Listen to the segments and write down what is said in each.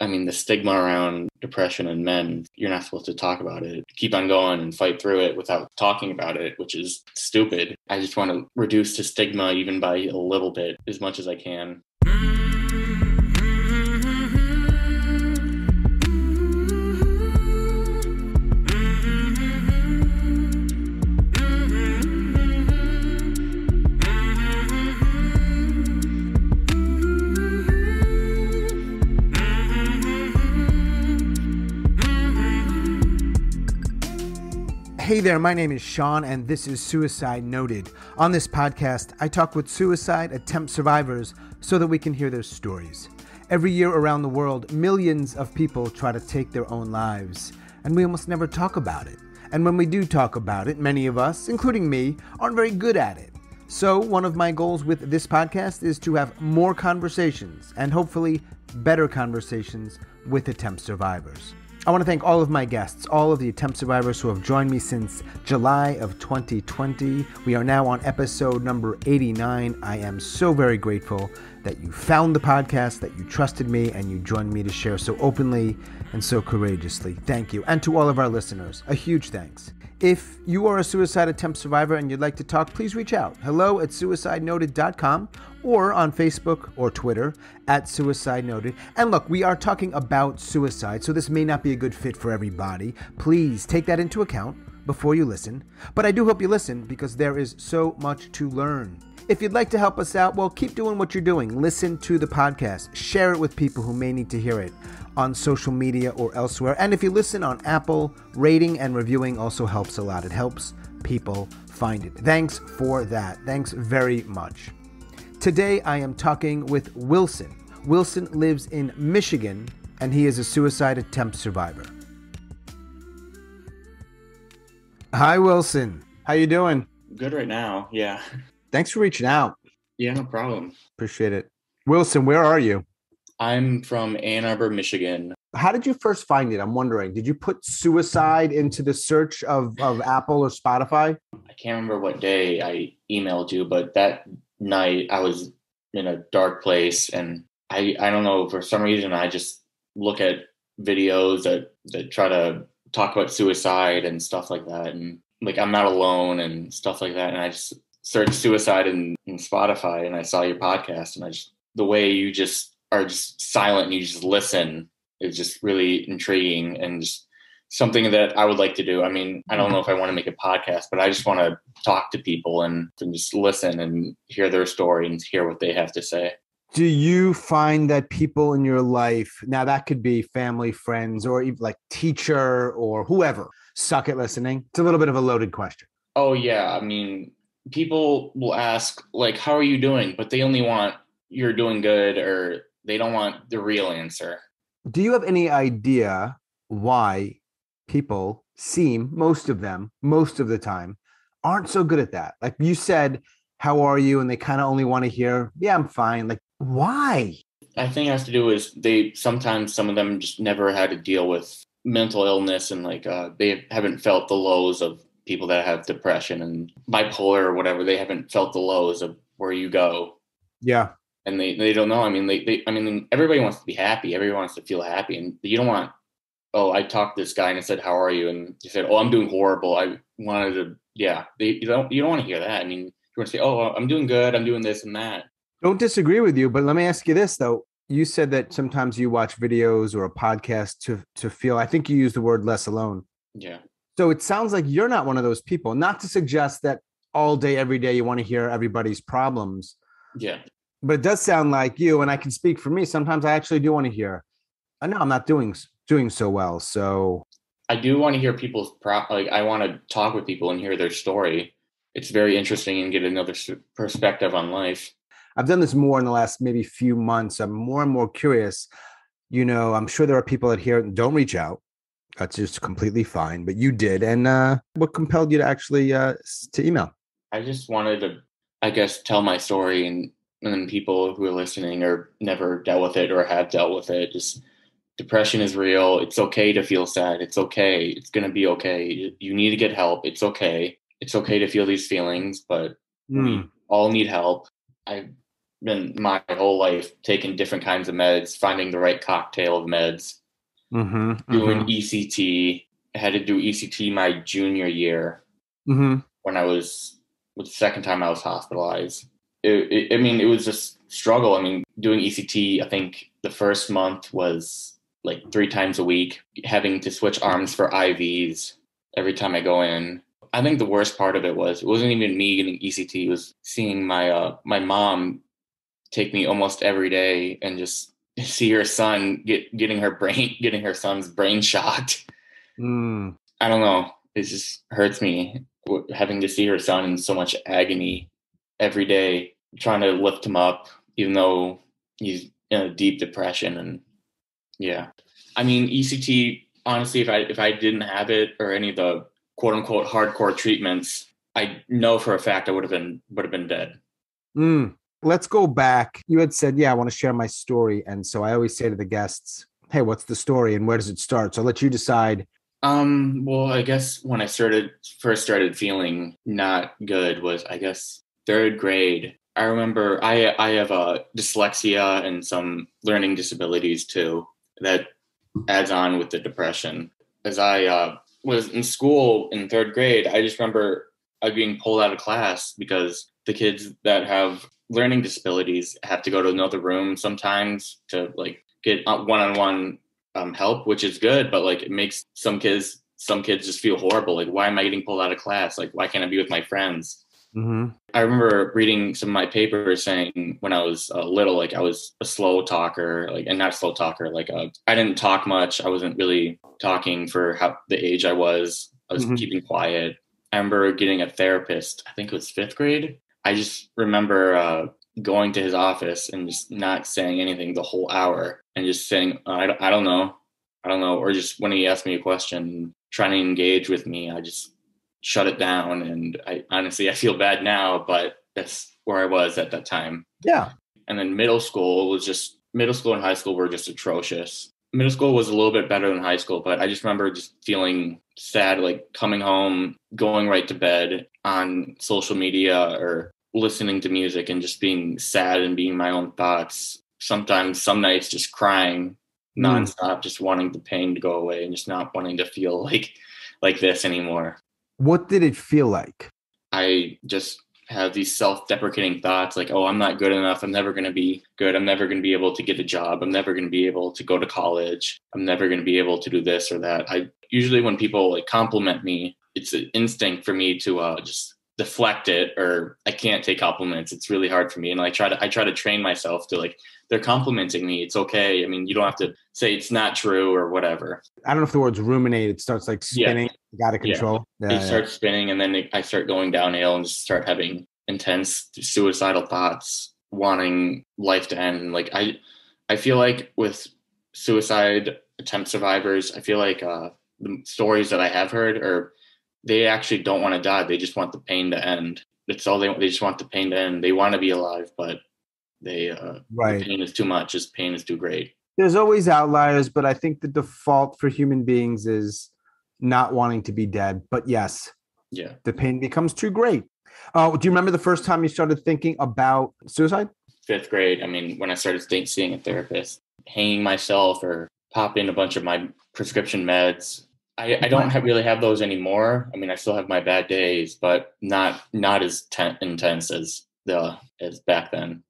I mean, the stigma around depression in men, you're not supposed to talk about it. Keep on going and fight through it without talking about it, which is stupid. I just want to reduce the stigma even by a little bit as much as I can. Hey there, my name is Sean, and this is Suicide Noted. On this podcast, I talk with suicide attempt survivors so that we can hear their stories. Every year around the world, millions of people try to take their own lives, and we almost never talk about it. And when we do talk about it, many of us, including me, aren't very good at it. So, one of my goals with this podcast is to have more conversations, and hopefully better conversations with attempt survivors. I want to thank all of my guests, all of the attempt survivors who have joined me since July of 2020. We are now on episode number 89. I am so very grateful that you found the podcast, that you trusted me, and you joined me to share so openly and so courageously. Thank you. And to all of our listeners, a huge thanks. If you are a suicide attempt survivor and you'd like to talk, please reach out. Hello at suicidenoted.com or on Facebook or Twitter at Suicide Noted. And look, we are talking about suicide, so this may not be a good fit for everybody. Please take that into account before you listen. But I do hope you listen because there is so much to learn. If you'd like to help us out, well, keep doing what you're doing. Listen to the podcast, share it with people who may need to hear it on social media or elsewhere. And if you listen on Apple, rating and reviewing also helps a lot. It helps people find it. Thanks for that. Thanks very much. Today I am talking with Wilson. Wilson lives in Michigan and he is a suicide attempt survivor. Hi Wilson. How you doing? Good right now. Yeah. Thanks for reaching out. Yeah, no problem. Appreciate it. Wilson, where are you? I'm from Ann Arbor, Michigan. How did you first find it? I'm wondering. Did you put suicide into the search of, of Apple or Spotify? I can't remember what day I emailed you, but that night I was in a dark place and I, I don't know, for some reason I just look at videos that, that try to talk about suicide and stuff like that. And like I'm not alone and stuff like that. And I just searched suicide in, in Spotify and I saw your podcast and I just the way you just are just silent and you just listen is just really intriguing and just something that I would like to do. I mean, I don't know if I want to make a podcast, but I just want to talk to people and, and just listen and hear their story and hear what they have to say. Do you find that people in your life, now that could be family, friends, or even like teacher or whoever, suck at listening? It's a little bit of a loaded question. Oh, yeah. I mean, people will ask, like, how are you doing? But they only want you're doing good or they don't want the real answer. Do you have any idea why people seem, most of them, most of the time, aren't so good at that? Like you said, how are you? And they kind of only want to hear, yeah, I'm fine. Like, why? I think it has to do with they sometimes some of them just never had to deal with mental illness and like uh, they haven't felt the lows of people that have depression and bipolar or whatever. They haven't felt the lows of where you go. Yeah and they, they don't know. I mean, they, they, I mean, everybody wants to be happy. Everybody wants to feel happy. And you don't want, oh, I talked to this guy and I said, how are you? And he said, oh, I'm doing horrible. I wanted to, yeah, they, you don't, you don't want to hear that. I mean, you want to say, oh, I'm doing good. I'm doing this and that. Don't disagree with you, but let me ask you this though. You said that sometimes you watch videos or a podcast to, to feel, I think you used the word less alone. Yeah. So it sounds like you're not one of those people, not to suggest that all day, every day, you want to hear everybody's problems. Yeah but it does sound like you and i can speak for me sometimes i actually do want to hear i know i'm not doing doing so well so i do want to hear people's pro like i want to talk with people and hear their story. It's very interesting and get another perspective on life. I've done this more in the last maybe few months. I'm more and more curious. You know i'm sure there are people that hear don't reach out. That's just completely fine but you did and uh what compelled you to actually uh to email? I just wanted to i guess tell my story and and people who are listening or never dealt with it or have dealt with it just depression is real it's okay to feel sad it's okay it's going to be okay you need to get help it's okay it's okay to feel these feelings but mm. we hmm. all need help I've been my whole life taking different kinds of meds, finding the right cocktail of meds, Mm-hmm. doing ECT. I had to do ECT my junior year Mm-hmm. when I was was the second time I was hospitalized. It, it, I mean, it was just struggle. I mean, doing ECT. I think the first month was like three times a week, having to switch arms for IVs every time I go in. I think the worst part of it was it wasn't even me getting ECT. It was seeing my uh, my mom take me almost every day and just see her son get getting her brain getting her son's brain shocked. Mm. I don't know. It just hurts me having to see her son in so much agony every day, trying to lift him up, even though he's in a deep depression. And yeah, I mean, ECT. Honestly, if I if I didn't have it or any of the quote unquote hardcore treatments, I know for a fact I would have been would have been dead. Mm. Let's go back. You had said, "Yeah, I want to share my story," and so I always say to the guests, "Hey, what's the story and where does it start?" So I'll let you decide. Um, well, I guess when I started first started feeling not good was I guess third grade. I remember I I have a dyslexia and some learning disabilities too that adds on with the depression. As I uh, was in school in third grade, I just remember I being pulled out of class because the kids that have learning disabilities have to go to another room sometimes to like get one on one um, help, which is good, but like it makes some kids some kids just feel horrible. Like, why am I getting pulled out of class? Like, why can't I be with my friends? Mm-hmm. I remember reading some of my papers saying when I was uh, little, like I was a slow talker, like and not a slow talker, like uh, I didn't talk much. I wasn't really talking for how the age I was. I was Mhm. keeping quiet. I remember getting a therapist. I think it was fifth grade. I just remember uh, going to his office and just not saying anything the whole hour and just saying, I don't, I don't know. I don't know. Or just when he asked me a question, trying to engage with me, I just shut it down. And I honestly, I feel bad now, but that's where I was at that time. Yeah. And then middle school was just, middle school and high school were just atrocious. Middle school was a little bit better than high school, but I just remember just feeling sad, like coming home, going right to bed on social media or listening to music and just being sad and being my own thoughts. Sometimes, some nights, just crying Mm. nonstop, just wanting the pain to go away and just not wanting to feel like like this anymore. What did it feel like? I just have these self-deprecating thoughts like, "Oh, I'm not good enough. I'm never going to be good. I'm never going to be able to get a job. I'm never going to be able to go to college. I'm never going to be able to do this or that." I usually when people like compliment me, it's an instinct for me to uh, just deflect it or I can't take compliments. It's really hard for me and I try to I try to train myself to like they're complimenting me. It's okay. I mean, you don't have to say it's not true or whatever. I don't know if the word's ruminate. It starts like Yeah. spinning, out of Yeah. control. Yeah, it yeah. starts spinning and then it, I start going downhill and just start having intense suicidal thoughts, wanting life to end. Like I, I feel like with suicide attempt survivors, I feel like uh, the stories that I have heard are they actually don't want to die. They just want the pain to end. That's all they want. They just want the pain to end. They want to be alive, but they uh, the Right. pain is too much. Just pain is too great. There's always outliers, but I think the default for human beings is not wanting to be dead. But yes, Yeah. the pain becomes too great. Oh, do you remember the first time you started thinking about suicide? fifth grade, I mean, when I started seeing a therapist, hanging myself or popping a bunch of my prescription meds. I, I don't have, really have those anymore. I mean, I still have my bad days, but not not as ten, intense as the as back then.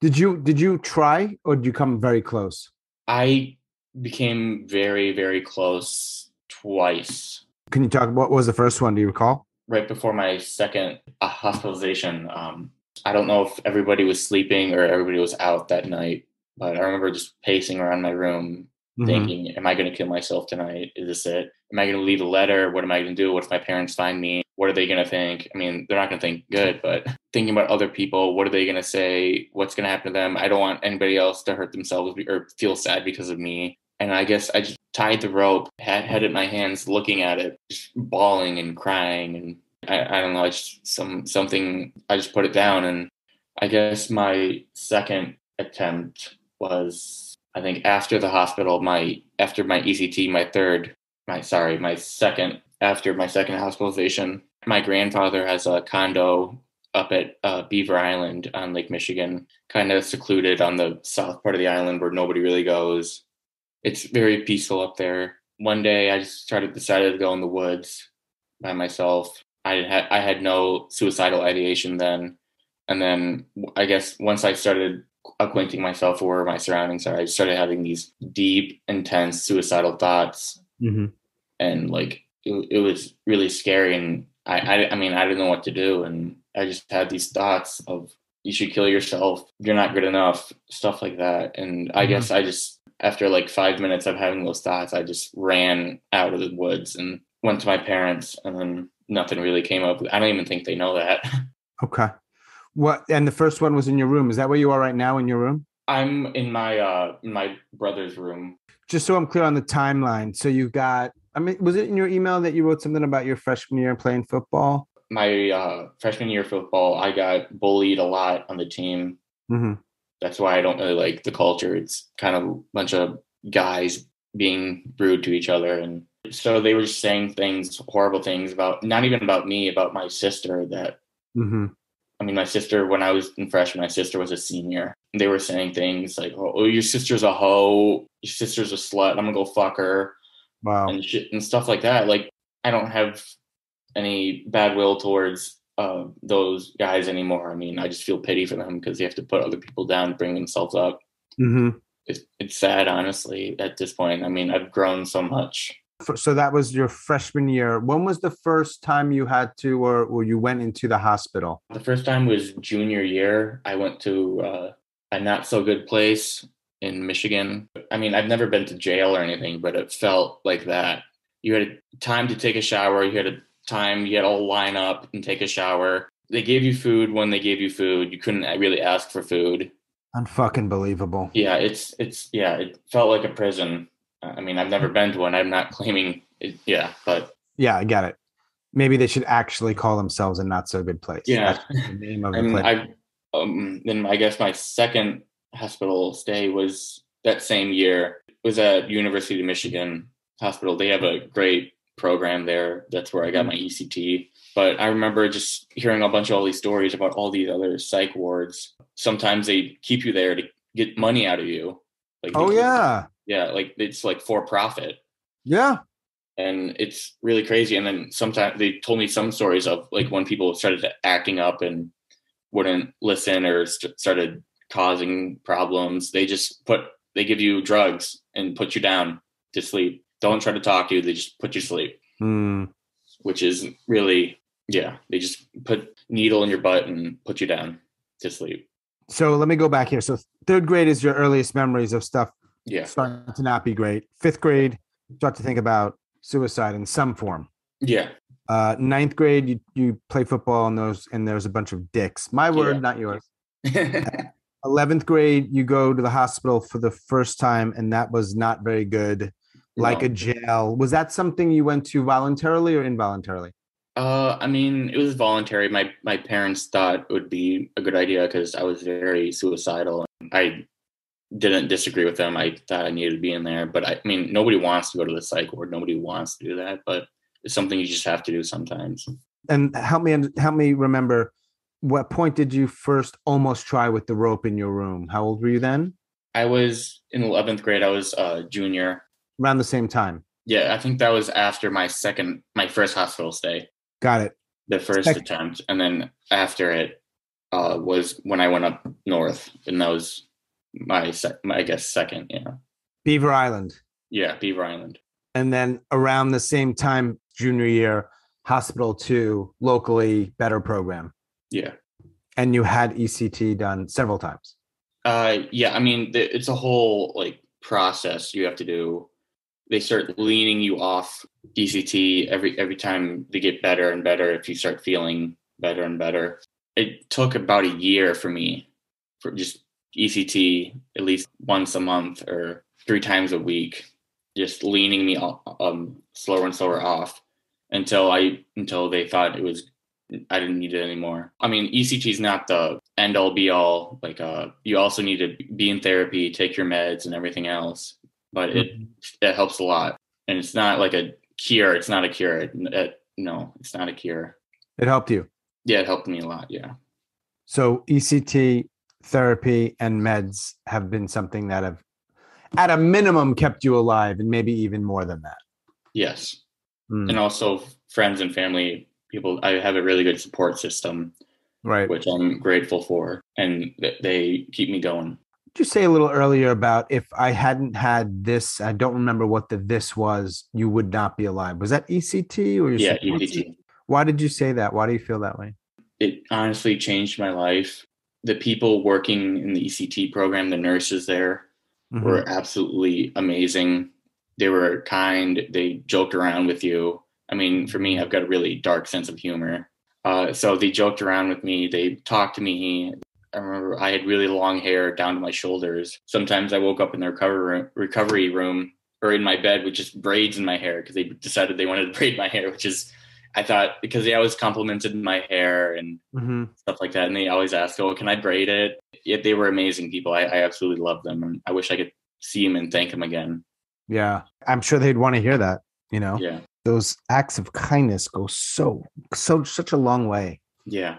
Did you did you try or did you come very close? I became very very close twice. Can you talk what was the first one? Do you recall? Right before my second uh, hospitalization, um, I don't know if everybody was sleeping or everybody was out that night, but I remember just pacing around my room Mhm. thinking, am I going to kill myself tonight? Is this it? Am I going to leave a letter? What am I going to do? What if my parents find me? What are they going to think? I mean, they're not going to think good, but thinking about other people, what are they going to say? What's going to happen to them? I don't want anybody else to hurt themselves or feel sad because of me. And I guess I just tied the rope, had, it in my hands, looking at it, just bawling and crying. And I, I don't know, I just some something. I just put it down, and I guess my second attempt was I think after the hospital, my after my ECT, my third, my sorry, my second after my second hospitalization, my grandfather has a condo up at uh, Beaver Island on Lake Michigan, kind of secluded on the south part of the island where nobody really goes. It's very peaceful up there. One day, I just started decided to go in the woods by myself. I had I had no suicidal ideation then, and then I guess once I started acquainting myself where my surroundings are, I started having these deep, intense suicidal thoughts, Mm-hmm. And like it, it was really scary. And I, I I mean I didn't know what to do, and I just had these thoughts of you should kill yourself, you're not good enough, stuff like that. And I Mhm. guess I just after like five minutes of having those thoughts, I just ran out of the woods and went to my parents, and then nothing really came up. I don't even think they know that. Okay. What? And the first one was in your room. Is that where you are right now in your room? I'm in my uh in my brother's room. Just so I'm clear on the timeline. So you got. I mean, was it in your email that you wrote something about your freshman year playing football? My uh, freshman year football, I got bullied a lot on the team. Mm-hmm. That's why I don't really like the culture. It's kind of a bunch of guys being rude to each other, and so they were just saying things, horrible things about not even about me, about my sister. That Mm-hmm. I mean, my sister when I was in freshman, my sister was a senior. They were saying things like, "Oh, your sister's a hoe. Your sister's a slut. I'm gonna go fuck her." Wow. and shit and stuff like that. Like I don't have any bad will towards uh, those guys anymore. I mean, I just feel pity for them because they have to put other people down to bring themselves up. Mm-hmm. It's it's sad, honestly, at this point. I mean, I've grown so much. So that was your freshman year. When was the first time you had to, or, or you went into the hospital? The first time was junior year. I went to uh, a not so good place in Michigan. I mean, I've never been to jail or anything, but it felt like that. You had time to take a shower. You had a time. You had to line up and take a shower. They gave you food when they gave you food. You couldn't really ask for food. Unfucking believable. Yeah, it's it's yeah. It felt like a prison. I mean, I've never been to one. I'm not claiming. It, yeah, but Yeah, I get it. Maybe they should actually call themselves a not so good place. Yeah. That's the name of the place. I um then I guess my second hospital stay was that same year. It was at University of Michigan Hospital. They have a great program there. That's where I got my mm-hmm. ECT. But I remember just hearing a bunch of all these stories about all these other psych wards. Sometimes they keep you there to get money out of you. Like oh yeah, yeah, like it's like for profit yeah. and it's really crazy. And then sometimes they told me some stories of like when people started acting up and wouldn't listen or st- started causing problems. They just put they give you drugs and put you down to sleep. Don't try to talk to you. They just put you to sleep, Hmm. which is really yeah. They just put needle in your butt and put you down to sleep. So let me go back here. So third grade is your earliest memories of stuff Yeah, starting to not be great. Fifth grade, start to think about suicide in some form. yeah, Uh, ninth grade, you, you play football and those and there's a bunch of dicks. My word, Yeah. not yours. Eleventh grade, you go to the hospital for the first time, and that was not very good. Like No. a jail. Was that something you went to voluntarily or involuntarily? Uh, I mean, it was voluntary. My my parents thought it would be a good idea because I was very suicidal. I didn't disagree with them. I thought I needed to be in there, but I, I mean, nobody wants to go to the psych ward. Nobody wants to do that, but it's something you just have to do sometimes. And help me help me remember. What point did you first almost try with the rope in your room? How old were you then? I was in eleventh grade. I was a junior. Around the same time. Yeah, I think that was after my second, my first hospital stay, Got it. the first Sec- attempt, and then after it uh, was when I went up north, and that was my, sec- my I guess second. Yeah, Beaver Island. yeah, Beaver Island. and then around the same time junior year hospital 2 locally better program Yeah. and you had ect done several times Uh, yeah. I mean, it's a whole like process you have to do. They start leaning you off ECT every every time they get better and better. If you start feeling better and better, it took about a year for me for just ECT at least once a month or three times a week, just leaning me um slower and slower off until I until they thought it was I didn't need it anymore. I mean, ECT is not the end all be all. Like, uh, you also need to be in therapy, take your meds, and everything else. But it it helps a lot, and it's not like a cure. It's not a cure. It, it- no, it's not a cure. it helped you Yeah, it helped me a lot. Yeah. So ECT therapy and meds have been something that have, at a minimum, kept you alive, and maybe even more than that. Yes. Mm, And also friends and family people. I have a really good support system, right. which I'm grateful for, and th- they keep me going. Did you say a little earlier about if I hadn't had this, I don't remember what the this was, you would not be alive. Was that ECT or Yeah, ECT. Why did you say that? Why do you feel that way? It honestly changed my life. The people working in the ECT program, the nurses there, Mhm. were absolutely amazing. They were kind. They joked around with you. I mean, for me, I've got a really dark sense of humor. Uh, so they joked around with me. They talked to me. I remember I had really long hair down to my shoulders. Sometimes I woke up in the recovery recovery room or in my bed with just braids in my hair because they decided they wanted to braid my hair, which is I thought because they always complimented my hair and Mhm. stuff like that, and they always asked, "Oh, can I braid it?" Yet they were amazing people. I, I absolutely love them, and I wish I could see them and thank them again. Yeah. I'm sure they'd want to hear that, you know? Yeah, Those acts of kindness go so, so, such a long way. yeah,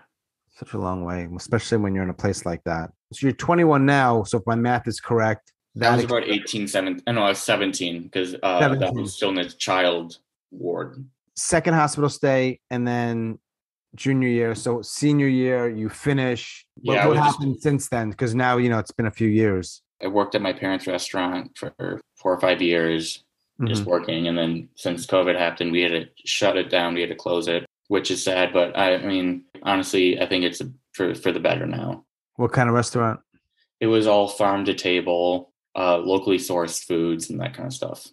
Such a long way, especially when you're in a place like that. So you're 21 now. So if my math is correct, that was about 18, 17. I know I was 17 because uh, that was still in the child ward. second hospital stay and then junior year. So senior year, you finish. What, Yeah, what was just- happened since then? Because now you know it's been a few years. I worked at my parents' restaurant for four or five years, just Mhm. working, and then since COVID happened, we had to shut it down. We had to close it, which is sad. But I, I mean, honestly, I think it's for for the better now. What kind of restaurant? It was all farm to table, uh, locally sourced foods and that kind of stuff.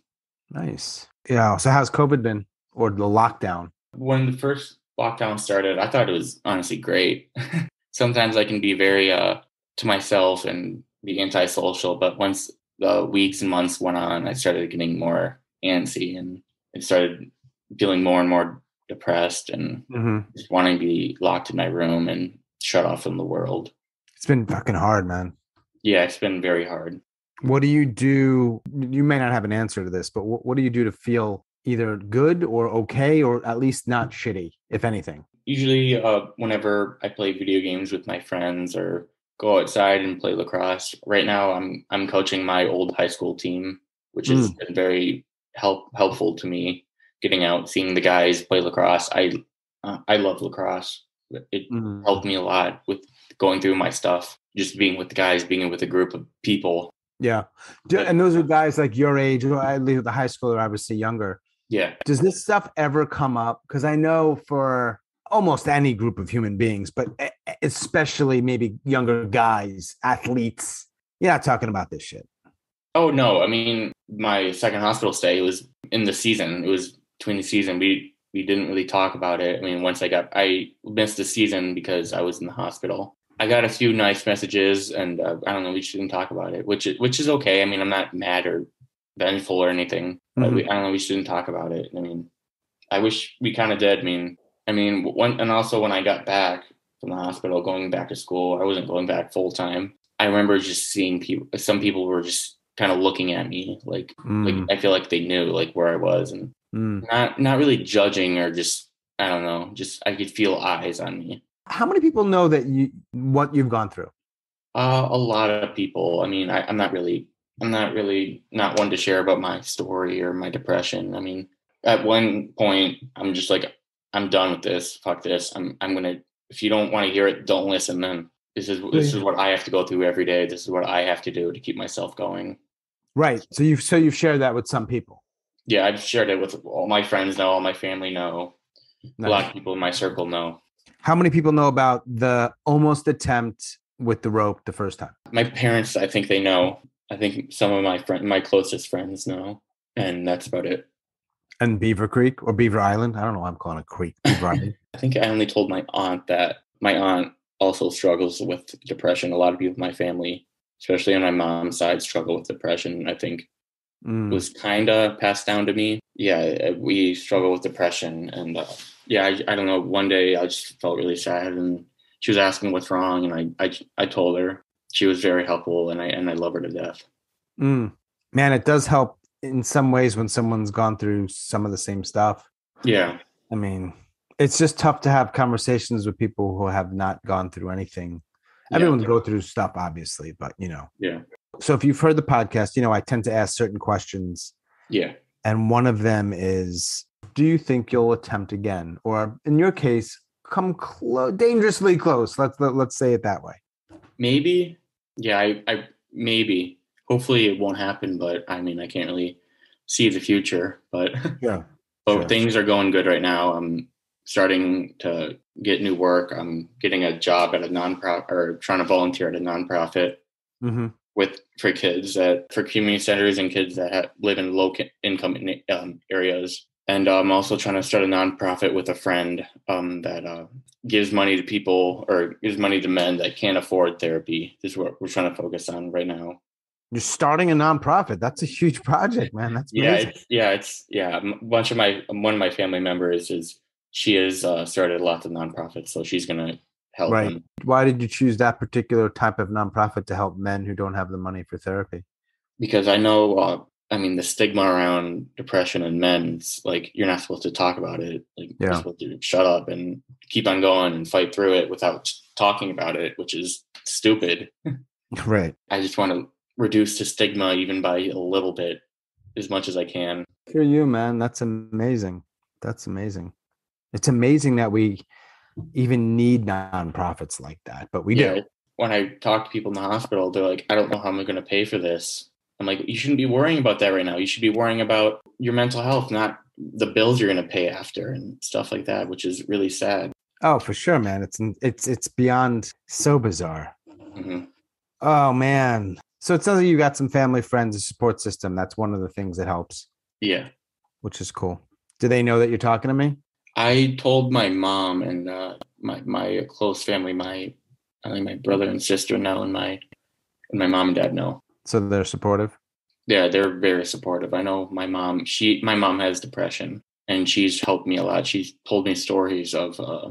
Nice. Yeah. So how's COVID been or the lockdown? when the first lockdown started, I thought it was honestly great. Sometimes I can be very uh to myself and be antisocial, but once the weeks and months went on, I started getting more antsy and it started feeling more and more depressed and Mm-hmm. just wanting to be locked in my room and shut off from the world. It's been fucking hard, man. Yeah, it's been very hard. What do you do? You may not have an answer to this, but what, what do you do to feel either good or okay or at least not shitty, if anything? usually uh, whenever I play video games with my friends or go outside and play lacrosse. Right now, I'm I'm coaching my old high school team, which has been very help helpful to me. Getting out, seeing the guys play lacrosse. I uh, I love lacrosse. It Mhm. helped me a lot with going through my stuff. Just being with the guys, being with a group of people. Yeah. But- and those are guys like your age, or at least the high school are obviously younger. Yeah, Does this stuff ever come up? Because I know for almost any group of human beings, but especially maybe younger guys, athletes, you're not talking about this shit. Oh no, I mean my second hospital stay was in the season. It was between the season. We we didn't really talk about it. I mean, once I got I missed the season because I was in the hospital. I got a few nice messages, and uh, I don't know. We shouldn't talk about it, which is, which is okay. I mean, I'm not mad or vengeful or anything. But we, I don't know. We shouldn't talk about it. I mean, I wish we kind of did. I mean, I mean, when and also when I got back from the hospital, going back to school, I wasn't going back full time. I remember just seeing people. Some people were just kind of looking at me like Mm, like I feel like they knew like where I was and mm. not not really judging or just I don't know. Just I could feel eyes on me. How many people know that you what you've gone through? Uh, a lot of people. I mean, I, I'm not really, I'm not really not one to share about my story or my depression. I mean, at one point, I'm just like, I'm done with this. Fuck this. I'm, I'm gonna. If you don't want to hear it, don't listen. Then this is this is what I have to go through every day. This is what I have to do to keep myself going. Right. So you've so you've shared that with some people. Yeah, I've shared it with all my friends. Know all my family know. A lot of people in my circle know. How many people know about the almost attempt with the rope the first time? My parents, I think they know. I think some of my friend, my closest friends know, and that's about it. And Beaver Creek or Beaver Island? I don't know. why I'm calling it Creek. Beaver Island. I think I only told my aunt that my aunt also struggles with depression. A lot of people in my family, especially on my mom's side, struggle with depression. I think it Mm. was kind of passed down to me. Yeah, we struggle with depression. And uh, yeah, I, I don't know. One day I just felt really sad and she was asking what's wrong. And I, I, I told her she was very helpful and I, and I love her to death. Mm. Man, it does help in some ways when someone's gone through some of the same stuff. Yeah. I mean, it's just tough to have conversations with people who have not gone through anything. Yeah. Everyone's go through stuff, obviously, but you know. Yeah. So if you've heard the podcast, you know I tend to ask certain questions, Yeah. and one of them is, "Do you think you'll attempt again?" Or in your case, come close, dangerously close. Let's let, let's say it that way. Maybe. Yeah, I, I maybe. Hopefully it won't happen, but I mean I can't really see the future. But Yeah. but Sure. things are going good right now. I'm starting to get new work. I'm getting a job at a nonprofit or trying to volunteer at a nonprofit Mm-hmm. with for kids that for community centers and kids that have, live in low income um, areas. And I'm also trying to start a nonprofit with a friend um, that uh, gives money to people or gives money to men that can't afford therapy. This is what we're trying to focus on right now. You're starting a nonprofit. That's a huge project, man. That's Yeah, amazing. it's, yeah, it's yeah. A bunch of my one of my family members is she has uh, started lots of nonprofits, so she's gonna help Right. them. Why did you choose that particular type of nonprofit to help men who don't have the money for therapy? because I know, uh, I mean, the stigma around depression in men's like you're not supposed to talk about it. Like you're Yeah. supposed to shut up and keep on going and fight through it without talking about it, which is stupid. Right. I just want to reduce the stigma even by a little bit, as much as I can. For you, man. That's amazing. That's amazing. It's amazing that we even need nonprofits like that, but we do. When I talk to people in the hospital, they're like, "I don't know how I'm going to pay for this." I'm like, "You shouldn't be worrying about that right now. You should be worrying about your mental health, not the bills you're going to pay after and stuff like that," which is really sad. Oh, for sure, man. It's it's it's beyond so bizarre. hmm Oh man. So it sounds like you got some family, friends, a support system. That's one of the things that helps, Yeah. which is cool. Do they know that you're talking to me? I told my mom and uh, my my close family, my I think my brother and sister know, and my and my mom and dad know. So they're supportive. Yeah, they're very supportive. I know my mom. She my mom has depression, and she's helped me a lot. She's told me stories of uh,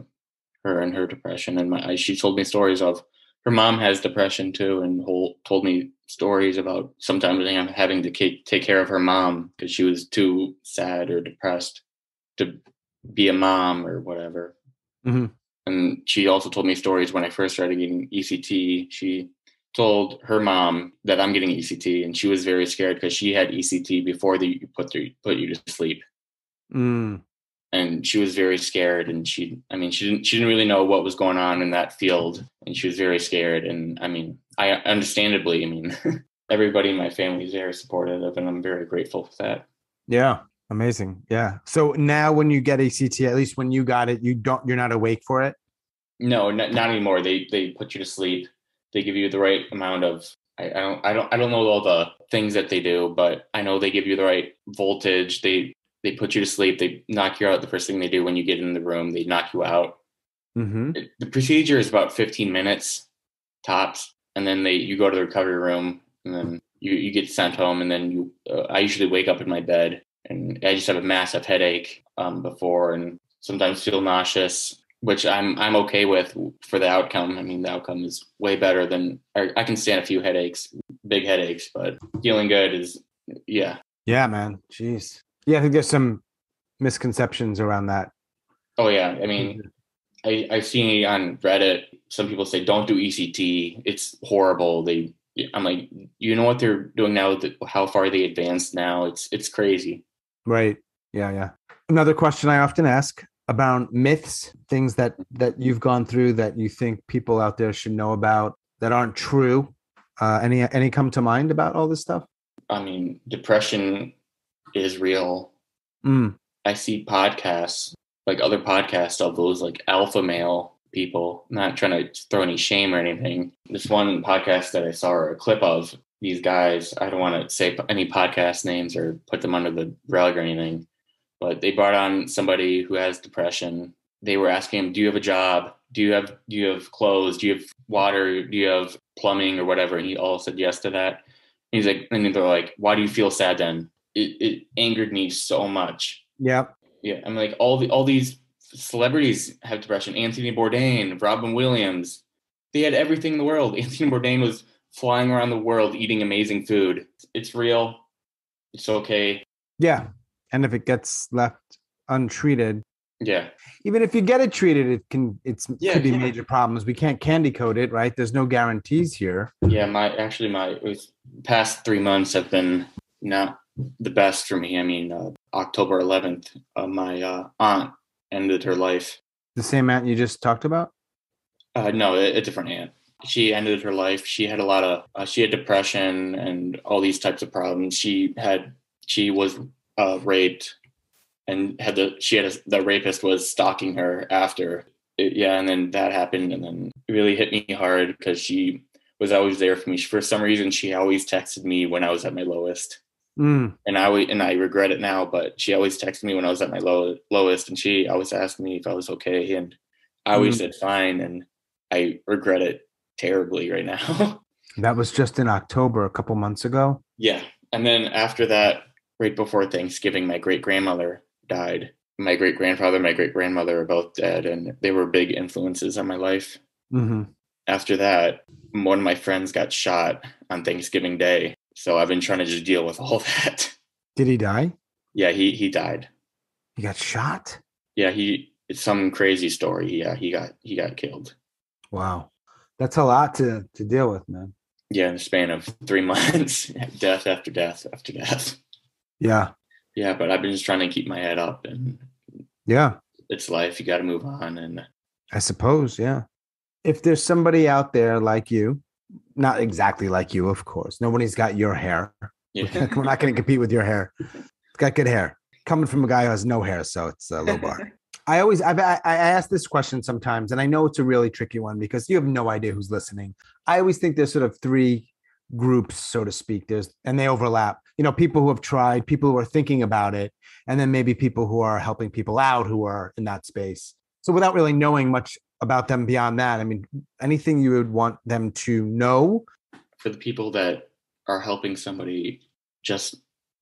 her and her depression, and my she told me stories of her mom has depression too, and whole, told me stories about sometimes having to take care of her mom because she was too sad or depressed to be a mom or whatever. Mhm. And she also told me stories when I first started getting ECT. She told her mom that I'm getting ECT, and she was very scared because she had ECT before they put the, put you to sleep, Mm, and she was very scared. And she, I mean, she didn't she didn't really know what was going on in that field, and she was very scared. And I mean, I understandably, I mean, everybody in my family is very supportive, and I'm very grateful for that. yeah. Amazing. Yeah. So now when you get ECT, at least when you got it, you don't you're not awake for it. No, not, not anymore. They they put you to sleep. They give you the right amount of. I, I don't I don't I don't know all the things that they do, but I know they give you the right voltage. They they put you to sleep. They knock you out. The first thing they do when you get in the room, they knock you out. Mm-hmm. It- the procedure is about 15 minutes tops, and then they you go to the recovery room, and then you you get sent home, and then you. Uh, I usually wake up in my bed, and I just have a massive headache um, before, and sometimes feel nauseous, which I'm I'm okay with for the outcome. I mean, the outcome is way better than I, I can stand a few headaches, big headaches, but feeling good is yeah. Yeah, man. Jeez. Yeah, I think there's some misconceptions around that. Oh yeah, I mean, I I've seen on Reddit. Some people say don't do ECT. It's horrible. They I'm like, you know what they're doing now? How far they advanced now? It's it's crazy. Right. Yeah, yeah. Another question I often ask about myths, things that that you've gone through that you think people out there should know about that aren't true. Uh, any any come to mind about all this stuff? I mean, depression is real. Mm, I see podcasts, like other podcasts of those like alpha male people, not trying to throw any shame or anything. This one podcast that I saw or a clip of these guys, I don't want to say any podcast names or put them under the rug or anything, but they brought on somebody who has depression. They were asking him, "Do you have a job? Do you have do you have clothes? Do you have water? Do you have plumbing or whatever?" And he all said yes to that. He's like, and they're like, "Why do you feel sad then?" It, it angered me so much. Yeah. Yeah, I mean, like all the all these celebrities have depression. Anthony Bourdain, Robin Williams, they had everything in the world. Anthony Bourdain was flying around the world eating amazing food. It's real. It's okay. Yeah. And if it gets left untreated, Yeah. Even if you get it treated, it can it's Yeah, could be yeah. major problems. We can't candy coat it, right? There's no guarantees here. Yeah. My actually my past three months have been not the best for me. I mean, uh, October 11th, uh, my uh, aunt ended her life. The same aunt you just talked about. Uh, no, a, a different aunt. She ended her life. She had a lot of. Uh, she had depression and all these types of problems. She had. She was uh, raped, and had the. She had a, the rapist was stalking her after. It- yeah, and then that happened, and then it really hit me hard because she was always there for me. For some reason, she always texted me when I was at my lowest, Mm, and I and I regret it now. But she always texted me when I was at my low, lowest, and she always asked me if I was okay, and I always Mm. said fine, and I regret it terribly right now. that was just in October, a couple months ago. yeah. And then after that, right before Thanksgiving, my great grandmother died. My great grandfather, my great grandmother are both dead, and they were big influences on my life. hmm After that, one of my friends got shot on Thanksgiving Day. So I've been trying to just deal with all that. Did he die? Yeah, he he died. He got shot. Yeah, he it's some crazy story. Yeah, uh, he got he got killed. Wow, that's a lot to to deal with, man. Yeah, in the span of three months, death after death after death. Yeah, Yeah, but I've been just trying to keep my head up, and yeah. it's life. You got to move on, and I suppose, yeah. If there's somebody out there like you, not exactly like you, of course. Nobody's got your hair. yeah, We're not going to compete with your hair. It's got good hair. Coming from a guy who has no hair, so it's a low bar. I always I've, I I ask this question sometimes, and I know it's a really tricky one because you have no idea who's listening. I always think there's sort of three groups, so to speak. There's and they overlap. You know, people who have tried, people who are thinking about it, and then maybe people who are helping people out who are in that space. So without really knowing much about them beyond that, I mean, anything you would want them to know? for the people that are helping somebody, just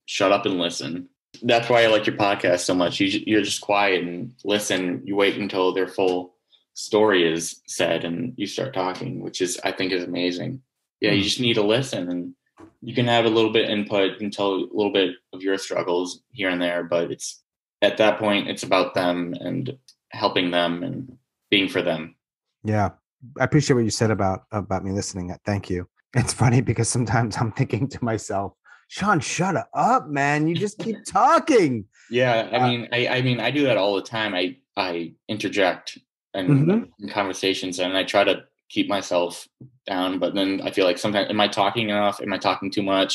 shut up and listen. That's why I like your podcast so much. You, you're just quiet and listen. You wait until their full story is said, and you start talking, which is I think is amazing. Yeah, you Mm. just need to listen, and you can have a little bit input and tell a little bit of your struggles here and there, but it's at that point it's about them and helping them and being for them. Yeah, I appreciate what you said about about me listening. Thank you. It's funny because sometimes I'm thinking to myself, Sean, shut up, man. You just keep talking. Yeah, I Uh, mean, I, I mean, I do that all the time. I I interject in, Mhm. in conversations, and I try to keep myself down. But then I feel like sometimes, am I talking enough? Am I talking too much?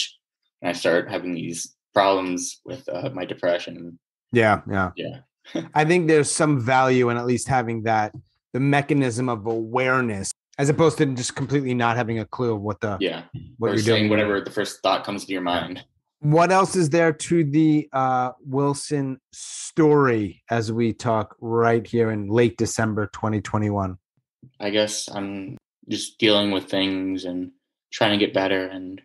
And I start having these problems with uh, my depression. Yeah, yeah. Yeah, I think there's some value in at least having that the mechanism of awareness as opposed to just completely not having a clue of what the yeah. what or you're saying doing. whatever the first thought comes to your mind. What else is there to the uh, Wilson story as we talk right here in late December 2021? I guess I'm just dealing with things and trying to get better and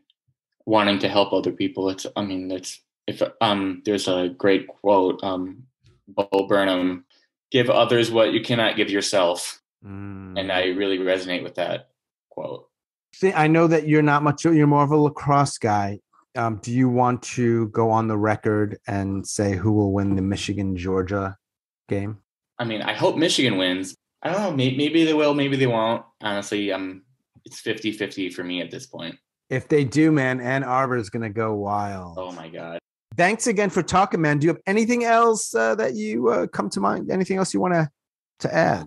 wanting to help other people. It's, I mean, it's, if, um, there's a great quote, um, Bo Burnham, give others what you cannot give yourself. And I really resonate with that quote. See, I know that you're not much. You're more of a lacrosse guy. Um, do you want to go on the record and say who will win the Michigan Georgia game? I mean, I hope Michigan wins. I don't know. Maybe, maybe they will, maybe they won't. Honestly, um, it's 50 50 for me at this point. If they do, man, Ann Arbor is going to go wild. Oh my God. Thanks again for talking, man. Do you have anything else uh, that you uh, come to mind? Anything else you want to to add?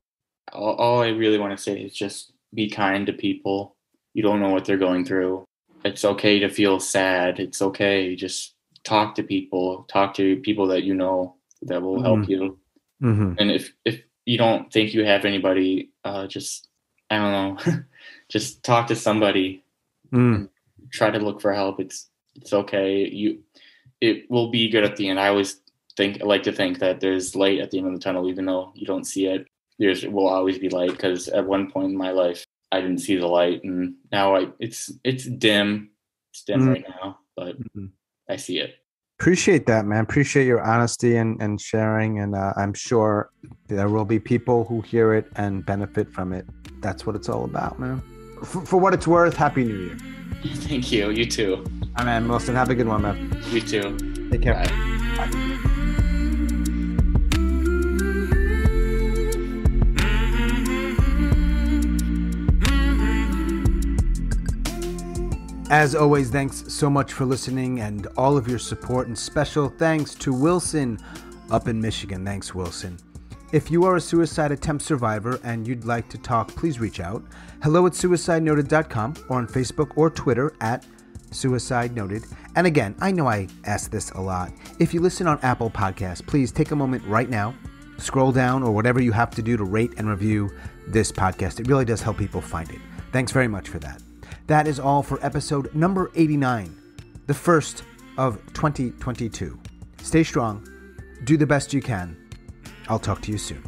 all, all I really want to say is just be kind to people. You don't know what they're going through. It's okay to feel sad. It's okay. Just talk to people. Talk to people that you know that will help you. Mm-hmm. And if if you don't think you have anybody, uh, just I don't know, just talk to somebody. Mm. Try to look for help. It's it's okay. You it will be good at the end. I always think I like to think that there's light at the end of the tunnel, even though you don't see it there's will always be light because at one point in my life I didn't see the light and now I it's it's dim. It's dim Mm. right now, but Mhm. I see it. Appreciate that, man. Appreciate your honesty and, and sharing. And uh, I'm sure there will be people who hear it and benefit from it. That's what it's all about, man for, for what it's worth, Happy New Year. Thank you. You too. All right, man. Wilson, have a good one, man. You too. Take care. Bye. Bye. As always, thanks so much for listening and all of your support, and special thanks to Wilson up in Michigan. Thanks, Wilson. If you are a suicide attempt survivor and you'd like to talk, please reach out. Hello at suicidenoted.com or on Facebook or Twitter at Suicide Noted. And again, I know I ask this a lot. If you listen on Apple Podcasts, please take a moment right now, scroll down, or whatever you have to do to rate and review this podcast. It really does help people find it. Thanks very much for that. That is all for episode number 89, the first of 2022. Stay strong, do the best you can. I'll talk to you soon.